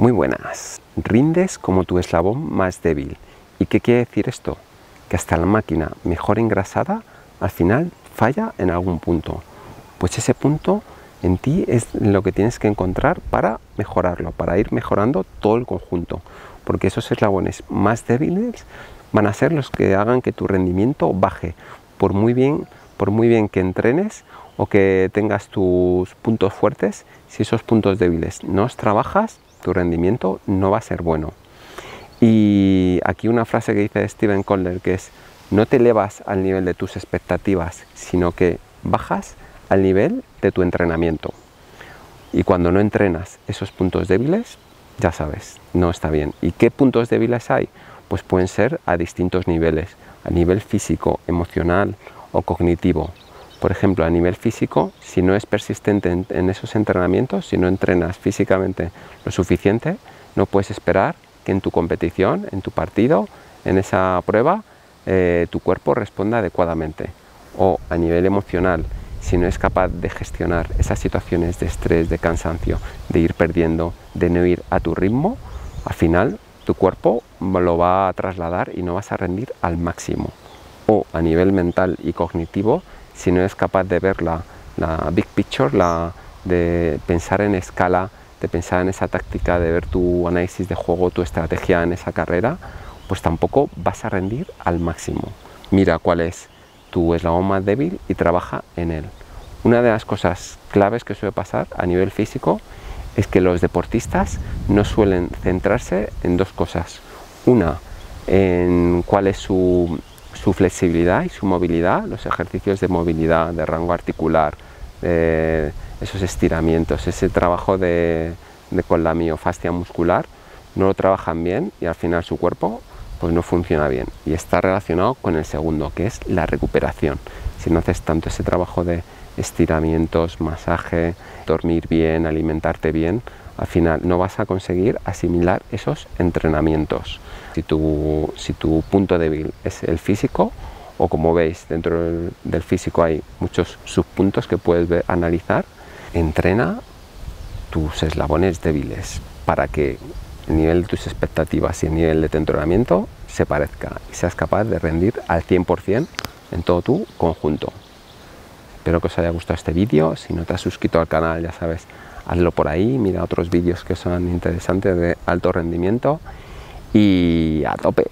Muy buenas. Rindes como tu eslabón más débil. ¿Y qué quiere decir esto? Que hasta la máquina mejor engrasada al final falla en algún punto. Pues ese punto en ti es lo que tienes que encontrar para mejorarlo, para ir mejorando todo el conjunto. Porque esos eslabones más débiles van a ser los que hagan que tu rendimiento baje. Por muy bien, por muy bien que entrenes o que tengas tus puntos fuertes, si esos puntos débiles no los trabajas, tu rendimiento no va a ser bueno. Y aquí una frase que dice Steven Kohler que es no te elevas al nivel de tus expectativas, sino que bajas al nivel de tu entrenamiento. Y cuando no entrenas esos puntos débiles, ya sabes, no está bien. ¿Y qué puntos débiles hay? Pues pueden ser a distintos niveles, a nivel físico, emocional o cognitivo. Por ejemplo, a nivel físico, si no es persistente en, esos entrenamientos, si no entrenas físicamente lo suficiente, no puedes esperar que en tu competición, en tu partido, en esa prueba, eh, tu cuerpo responda adecuadamente. O a nivel emocional, si no es capaz de gestionar esas situaciones de estrés, de cansancio, de ir perdiendo, de no ir a tu ritmo, al final tu cuerpo lo va a trasladar y no vas a rendir al máximo. O a nivel mental y cognitivo, si no es capaz de ver la, big picture, de pensar en escala, de pensar en esa táctica, de ver tu análisis de juego, tu estrategia en esa carrera, pues tampoco vas a rendir al máximo. Mira cuál es tu eslabón más débil y trabaja en él. Una de las cosas claves que suele pasar a nivel físico es que los deportistas no suelen centrarse en dos cosas. Una, en cuál es su su flexibilidad y su movilidad, los ejercicios de movilidad, de rango articular, esos estiramientos, ese trabajo de, con la miofascia muscular, no lo trabajan bien y al final su cuerpo pues no funciona bien y está relacionado con el segundo que es la recuperación si no haces tanto ese trabajo de estiramientos masaje dormir bien alimentarte bien al final no vas a conseguir asimilar esos entrenamientos. Si tu, si tu punto débil es el físico, o como veis dentro del, físico hay muchos subpuntos que puedes analizar, entrena tus eslabones débiles para que el nivel de tus expectativas y el nivel de tu entrenamiento se parezca y seas capaz de rendir al 100% en todo tu conjunto. Espero que os haya gustado este vídeo, si no te has suscrito al canal ya sabes hazlo por ahí, mira otros vídeos que son interesantes de alto rendimiento y a tope.